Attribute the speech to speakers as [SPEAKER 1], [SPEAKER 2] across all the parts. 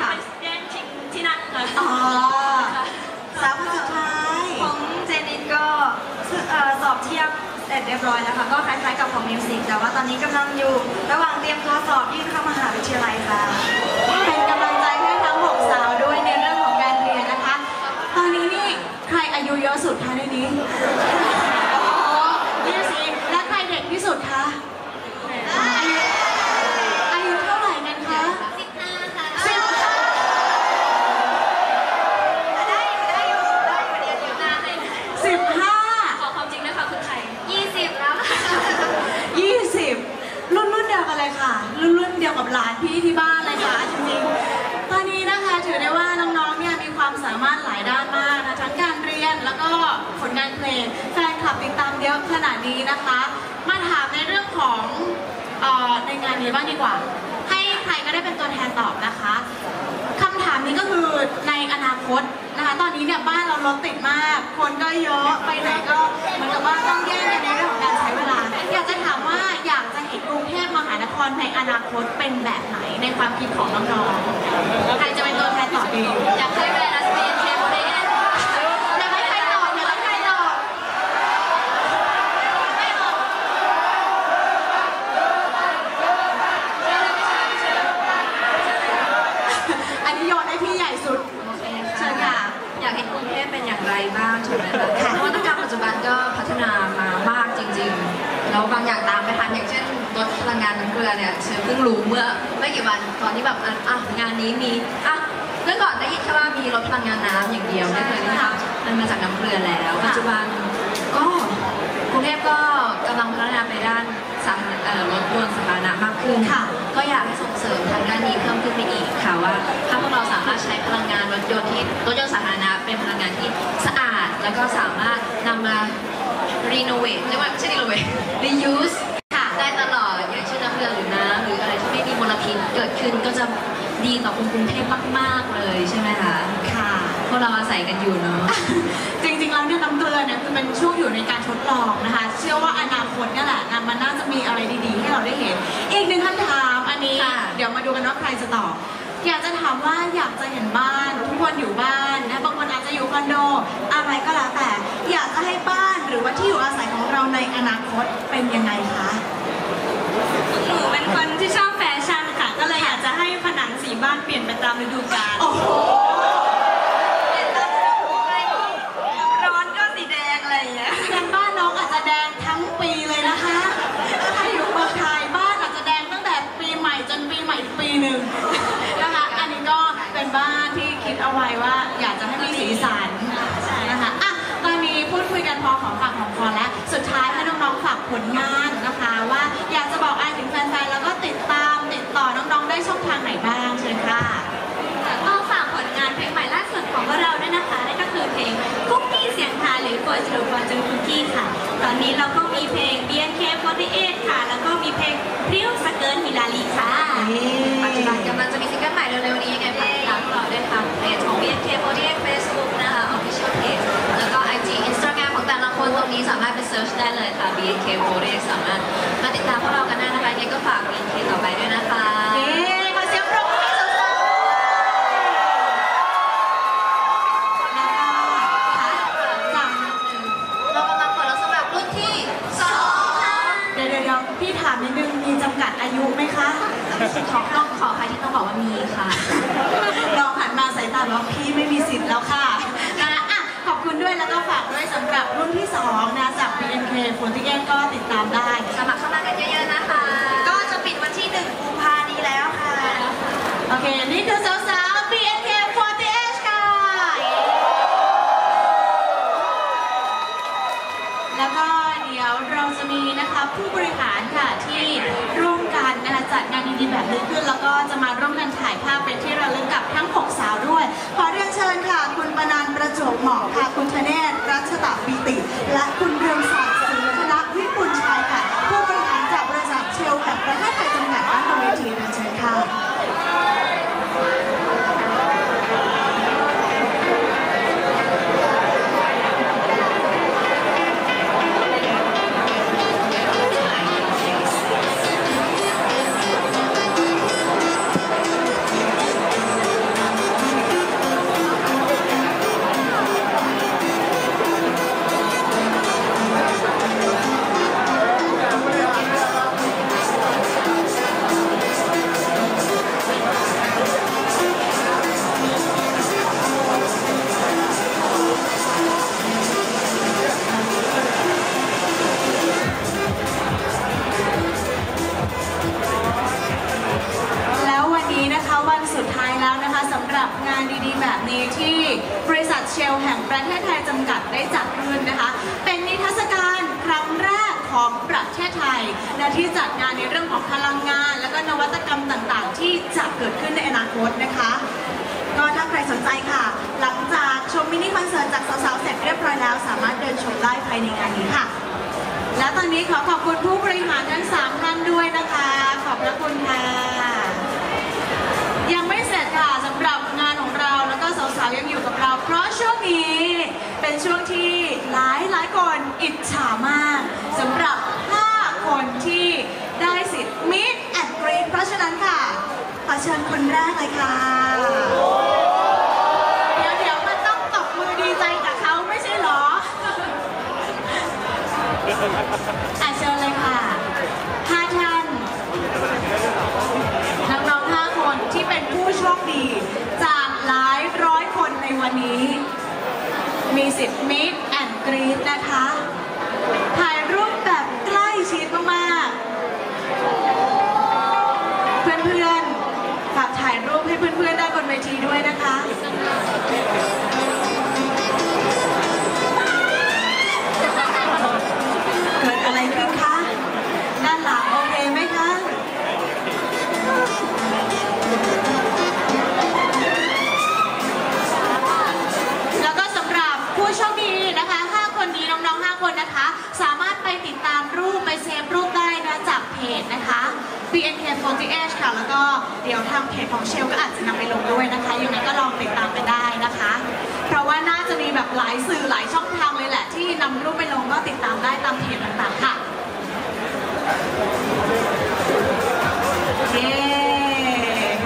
[SPEAKER 1] เพราะว่าไม่ต้องไปแย่งชิงที่นั่งค่ะ
[SPEAKER 2] อ๋อสาวคนสุดท้าย
[SPEAKER 3] ของเจนินก็เอ่อสอบเทียบเสร็จเรียบร้อยแล้วค่ะก็คล้ายๆกับของมิวสิกแต่ว่าตอนนี้กำลังอยู่ ระหว่างเตรียมตัวสอบยื่นเข้ามหาวิทยาลัยค่ะ
[SPEAKER 2] เป็นกำลังใจให้ทั้งหกสาวด้วยในเรื่องของการเรียนนะคะ ตอนนี้นี่ใครอายุเยอะสุดคะในนี้อ๋อนี่สิและใครเด็กที่สุดคะ อายุ อายุเท่าไหร่กันคะ
[SPEAKER 1] สิบห้าค่ะ
[SPEAKER 2] สิบ
[SPEAKER 3] ได้อยู่ได้อยู่ได้อยู่เรียนอยู่
[SPEAKER 1] หน้าเลยนะ
[SPEAKER 2] สิบห้า
[SPEAKER 1] ขอความจริงนะคะคุณไข่ยี่สิบแล้วค่ะ
[SPEAKER 2] ยี่สิบรุ่นรุ่นเดียวกันเลยค่ะ รุ่นรุ่นเดียวกับหลานพี่ที่บ้านเลยค่ะจริงๆ ตอนนี้นะคะถือได้ว่าน้องๆเนี่ยมีความสามารถหลายด้านมากนะทั้งการเรียนแล้วก็ผล งานเพลงแฟนคลับติดตามเยอะขนาดนี้นะคะ มาถามในเรื่องของเออในงานนี้บ้างดีกว่า ให้ใครก็ได้เป็นตัวแทนตอบนะคะคำถามนี้ก็คือในอนาคตนะคะ ตอนนี้เนี่ยบ้านเรารถติดมาก คนก็เยอะไปไหนก็เหมือนกับว่าต้องแย่งกันในเรื่องของการใช้เวลา อยากจะถามว่าอยากจะเห็นกรุงเทพมหานครในอนาคตเป็นแบบไหนในความคิดของน้องๆใครจะเป็นตัวแทนตอบดี
[SPEAKER 1] อยากให้แบรนด์อัสเปียนเทมเพลต
[SPEAKER 2] อยากให้ใครตอบอยากให้ใครตอบอันนี้โยนให้พี่ใหญ่สุด
[SPEAKER 3] โอเค
[SPEAKER 2] เชิญ
[SPEAKER 3] ค่ะ
[SPEAKER 2] ค่ะ
[SPEAKER 3] อยากเห็นกรุงเทพเป็นอย่างไรบ้างถูกไหม คะนวัตกรรมปัจจุบันก็พัฒนามามากจริงๆ แล้วบางอย่างตามไม่ทันอย่างเช่นรถพลังงานน้ำเกลือเนี่ยเชื่อเพิ่งรู้เมื่อไม่กี่วันตอนที่แบบอะอะงานนี้มีอะเมื่อก่อนได้ยินแค่ว่ามีรถพลังงานน้ำอย่างเดียวไม่เคยได้ยินมันมาจากน้ำเกลือแล้ว ปัจจุบันก็กรุงเทพก็กำลังพัฒนาไปด้านสาธารณเอ่อรถยนต์สาธารณะมากขึ้น
[SPEAKER 2] ค่ะ
[SPEAKER 3] ก็อยากให้ส่งเสริมทางด้านนี้เพิ่มขึ้นไปอีกค่ะว่า ถ้าพวกเราสามารถใช้พลังงานรถยนต์ที่รถยนต์สาธารณะเป็นพลังงานที่สะอาด แล้วก็สามารถนำมา renovate เรียกว่าไม่ใช่ renovate reuse
[SPEAKER 2] ค่ะ
[SPEAKER 3] ได้ตลอดอย่างเช่นน้ำเกลือหรือน้ำหรืออะไรที่ไม่มีมลพิษเกิดขึ้นก็จะดีต่อคนกรุงเทพมาก ๆ เลยใช่ไหมคะ
[SPEAKER 2] ค่ะ
[SPEAKER 3] พวกเราอาศัยกันอยู่เนาะ
[SPEAKER 2] จริงๆแล้วเนี่ยน้ำเกลือเนี่ยคือเป็นช่วงอยู่ในการทดลองนะคะ เชื่อว่าอนาคตเนี่ยแหละนะมันน่าจะมีอะไรดีๆ ให้เราได้เห็น อีกหนึ่งคำถามอันนี้
[SPEAKER 3] ค่ะ
[SPEAKER 2] เดี๋ยวมาดูกันว่าใครจะตอบ อยากจะถามว่าอยากจะเห็นบ้าน อะไรก็แล้วแต่ อยากจะให้บ้านหรือว่าที่อยู่อาศัยของเราในอนาคตเป็นยังไงคะ
[SPEAKER 1] หนูเป็นคนที่ชอบแฟชั่นค่ะ ก็เลยอยากจะให้ผนังสีบ้านเปลี่ยนไปตามฤดูกาล
[SPEAKER 2] โอ้โห
[SPEAKER 1] ผลงานนะคะ ว่าอยากจะบ
[SPEAKER 2] อกอะไรถึงแฟนๆ แล้วก็ติดตามติดต่อน้องๆ ได้ช่องทางไหนบ้างเชิญค่ะค่ะก็ฝากผลงานเพลงใหม่ล่าสุดของพวกเราด้วยนะคะนั่นก็คือเพลงคุกกี้เสียงทาหรือกัวจูกัวจูคุกกี้ค่ะ ตอนนี้เราก็มีเพลง BNK48 ค่ะ แล้วก็มีเพลงเรียวสเกิร์ตมิลาลีค่ะ นี้สามารถไปเซิร์ชได้เลยค่ะ BK p o r e สามารถมาติดตามพวกเรากันได้นะคะยังก็ฝาก BK ต่อไปด้วยนะคะเย้ขอเสียงปรบมือให้สาวๆแล้วค่ะ
[SPEAKER 1] จำเรากำลังเรั
[SPEAKER 4] บสมัครรุ่
[SPEAKER 1] นที่สองเดี๋ยวๆพี่ถามนิดนึงมี
[SPEAKER 2] จำกัดอายุไห
[SPEAKER 1] มคะ
[SPEAKER 3] ขอต้องขอใครที่ต้องบอกว่ามีค่ะ
[SPEAKER 2] ลองหันมาสายตาบอกพี่ไม่มีสิทธิ์แล้วค่ะ ด้วยแล้วก็ฝากด้วยสำหรับรุ่นที่ 2 นะจาก BNK48 ก็ติดตามได้
[SPEAKER 3] สมัครเข้ามากันเยอะๆนะคะ
[SPEAKER 2] ก็จะปิดวันที่ 1 กุมภานี้แล้วค่ะ โอเค นี่คือสาวๆ BNK48 ค่ะ แล้วก็เดี๋ยวเราจะมีนะคะผู้บริหารค่ะที่ร่วมกันนะคะจัดงานดีๆแบบนี้ขึ้น แล้วก็จะมาร่วมกันถ่ายภาพเป็นที่ระลึกกับทั้ง 6 สาวด้วย ขอเรียนเชิญค่ะ คุณปนันประจวบเหมาะค่ะคุณธเนศรัชตะปีติ และคุณ ขอบคุณผู้บริหารทั้งสามท่านด้วยนะคะ ขอบพระคุณค่ะ ยังไม่เสร็จค่ะสำหรับงานของเราแล้วก็สาวๆยังอยู่กับเรา เพราะช่วงนี้เป็นช่วงที่หลายหลายๆคนอิจฉามากสำหรับ 5 คนที่ได้สิทธิ์ Meet and Greet เพราะฉะนั้นค่ะ ขอเชิญคนแรกเลยค่ะเดี๋ยวเดี๋ยวมันต้องตบมือดีใจกับเขาไม่ใช่เหรอ มีสิทธิ์ Meet and Greet นะคะ ถ่ายรูปแบบใกล้ชิดมากๆ เพื่อนๆ ฝากถ่ายรูปให้เพื่อนๆ ได้บนเวทีด้วยนะคะ BNK48 ค่ะ แล้วก็เดี๋ยวทางเพจของเชลก็อาจจะนำไปลงด้วยนะคะยังไงก็ลองติดตามไปได้นะคะ เพราะว่าน่าจะมีแบบหลายสื่อหลายช่องทางเลยแหละ ที่นำรูปไปลงก็ติดตามได้ตามเพจต่างๆค่ะเย้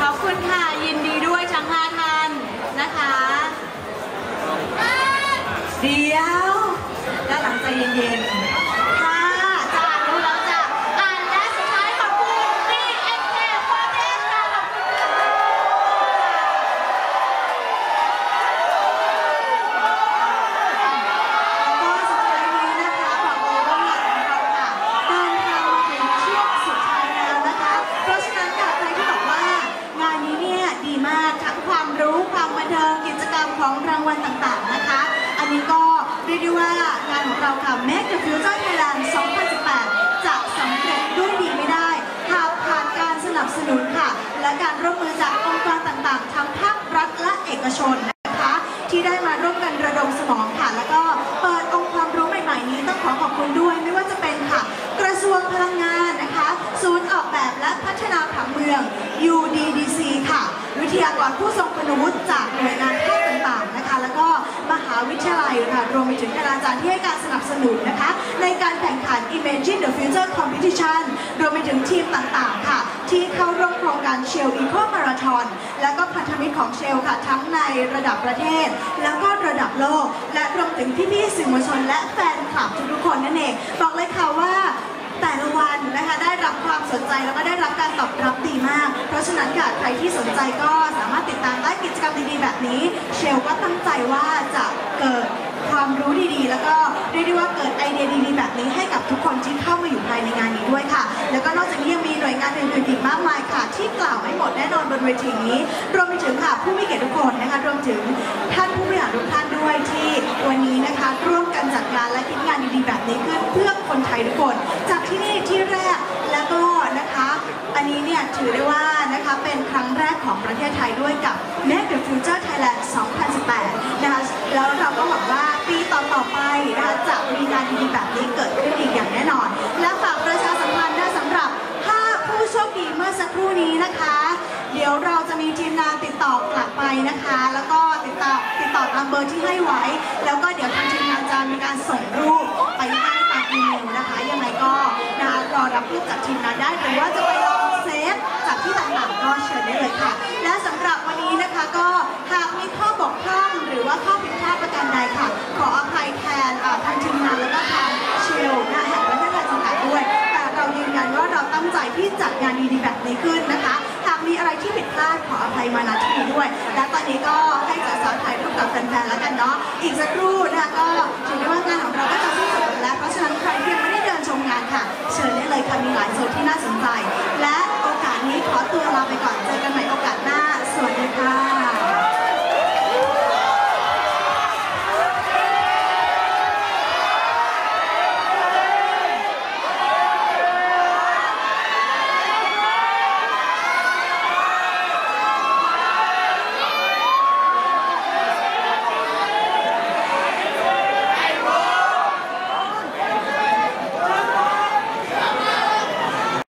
[SPEAKER 2] ขอบคุณค่ะ ยินดีด้วยทั้งห้าท่านนะคะ เดี๋ยวด้านหลังใจเย็นๆ ค่ะจะอ่านรู้แล้วจ้ะอ่านและสุดท้ายขอบคุณ BNK 48ค่ะขอบคุณค่ะแล้วก็สุดท้ายนี้นะคะบอกเลยว่างานของเราค่ะเดินทางมาถึงช่วงสุดท้ายแล้วนะคะ เพราะฉะนั้นค่ะใครที่บอกว่างานนี้เนี่ยดีมากทั้งความรู้ความบันเทิงกิจกรรมของรางวัลต่างๆนะคะ อันนี้ก็เรียกได้ว่างานของเราค่ะ Make the Future Thailand 2018 จะสำเร็จด้วยดีไม่ได้ หากผ่านการสนับสนุนค่ะ และการร่วมมือจากองค์กรต่างๆ ทั้งภาครัฐและเอกชนนะคะ ที่ได้มาร่วมกันระดมสมองค่ะ แล้วก็เปิดองค์ความรู้ใหม่ๆนี้ต้องขอขอบคุณด้วย ไม่ว่าจะเป็นค่ะ กระทรวงพลังงานนะคะ ศูนย์ออกแบบและพัฒนาผังเมือง UDDC ค่ะ วิทยากรผู้ทรงคุณ วุฒิจากหน่วยงานภาคต่างๆนะคะ แล้วก็มหาวิทยาลัยค่ะรวมไปถึงคณาจารย์ที่ให้การสนับสนุนนะคะ ในการแข่งขัน Imagine the Future Competition รวมไปถึงทีมต่างๆค่ะ ที่เข้าร่วมโครงการ Shell Eco Marathon และก็พันธมิตรของเชลค่ะ ทั้งในระดับประเทศ แล้วก็ระดับโลก และรวมถึงพี่ๆสื่อมวลชน และแฟนคลับทุกๆคนนั่นเองบอกเลยค่ะว่า แต่ละวันนะคะได้รับความสนใจแล้วก็ได้รับการตอบรับดีมาก เพราะฉะนั้นค่ะใครที่สนใจก็สามารถติดตามได้กิจกรรมดีๆแบบนี้ เชลก็ตั้งใจว่าจะเกิดความรู้ดีๆ แล้วก็เรียกได้ว่าเกิดไอเดียดีๆ แบบนี้ให้กับทุกคนที่เข้ามาอยู่ภายในงานนี้ด้วยค่ะ แล้วก็นอกจากนี้ยังมีหน่วยงานอื่นๆอีกมากมายค่ะ ที่กล่าวไม่หมดแน่นอนบนเวทีนี้รวมไปถึงค่ะผู้มีเกียรติทุกคนนะคะรวมถึงท่านผู้บริหารทุกท่านด้วยที่วันนี้นะคะ ร่วมกันจัดงานและคิดงานดีๆแบบนี้ขึ้นเพื่อคนไทยทุกคน จากที่นี่ที่แรกแล้วก็นะคะ อันนี้เนี่ยถือได้ว่านะคะเป็นครั้งแรกของประเทศไทยด้วยกับ Make the Future Thailand 2018 นะคะแล้วเราก็หวังว่าปีต่อๆไปนะคะจะมีงานดีๆแบบนี้เกิดขึ้นอีกอย่างแน่นอน และฝากประชาสัมพันธ์นะสำหรับ 5 ผู้โชคดีเมื่อสักครู่นี้นะคะ เดี๋ยวเราจะมีทีมงานติดต่อกลับไปนะคะ แล้วก็ติดต่อติดต่อตามเบอร์ที่ให้ไว้ แล้วก็เดี๋ยวทางทีมงานจะมีการส่งรูปไปให้ตามอีเมลนะคะ ยังไงก็นะคะรอรับรูปจากทีมงานได้หรือว่าจะไปลอ ฟจากที่ต่างๆก็เชิญได้เลยค่ะ และสำหรับวันนี้นะคะก็หากมีข้อบกพร่องหรือว่าข้อผิดพลาดประการใดค่ะ ขออภัยแทนทางทีมงานแล้วก็ทางเชลนะคะแห่งประเทศไทยจำกัดด้วย แต่เรายืนยันว่าเราตั้งใจที่จัดงานดีๆแบบนี้ขึ้นนะคะ หากมีอะไรที่ผิดพลาดขออภัยมาณที่นี้ด้วย และตอนนี้ก็ให้จัดสาวถ่ายรูปกับแฟนๆแล้วกันเนาะอีกสักครู่นะคะก็ถือได้ว่างานของเราก็จะสิ้นสุดแล้วเพราะฉะนั้นใครที่ยังไม่ได้เดินชมงานค่ะ เชิญได้เลยค่ะมีหลายโซนที่น่าสนใจและ นี้ขอตัวลาไปก่อน เจอกันใหม่โอกาสหน้า สวัสดีค่ะ